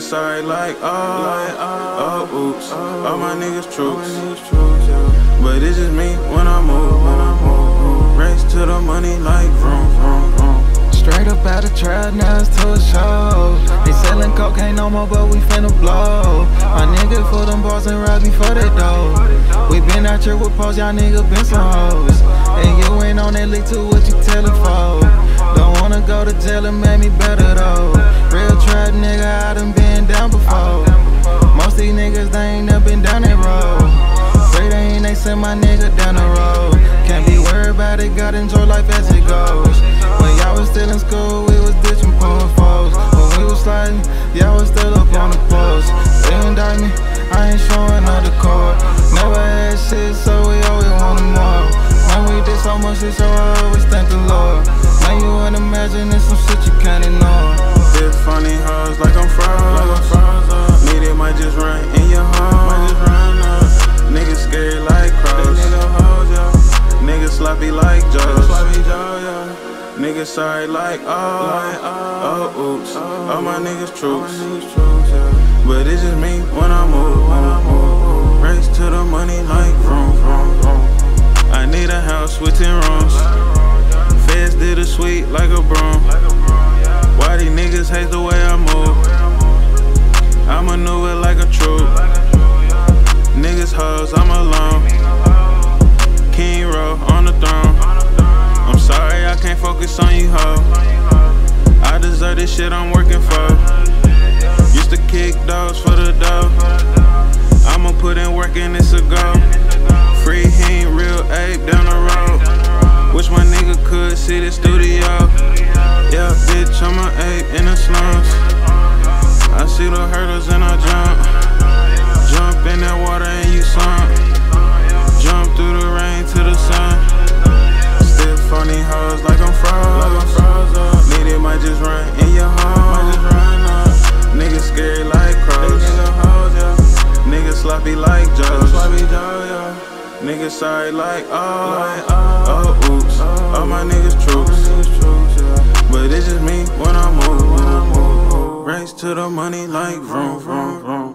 sorry like oh, oh oops. Oh. All my niggas troops. But it's just me when I move. When I move. Race to the money like vroom, vroom, vroom. Straight up out of trap, now it's to a show. They selling cocaine no more, but we finna blow. My nigga for them bars and rap before they dough. We been out here with pose, y'all nigga been some hoes. Send down the road. Can't be worried about it, gotta enjoy life as it goes. When y'all was still in school, we was ditching poor foes. When we was sliding, y'all was still up on the post. They indict me, I ain't showing up the court. Never had shit, so we always wanted more. Man, we did so much shit, so I Niggas sorry like oh, oh oops. All my niggas troops. But it's just me when I move. Race to the money like vroom, vroom, vroom. I need a house with 10 rooms. Feds did a sweet like a broom. Why these niggas hate the focus on you, ho. I deserve this shit I'm working for. Used to kick dogs for the dough. I'ma put in work and it's a go. Free Heem real ape down the road. Wish my nigga could see the studio. Yeah, bitch, I'm an ape in the slums. I see the hurdles Sloppy like Joe's. Niggas sorry like oh, oh oops. All my niggas troops. But it's just me when I move. Race to the money like vroom, vroom, vroom.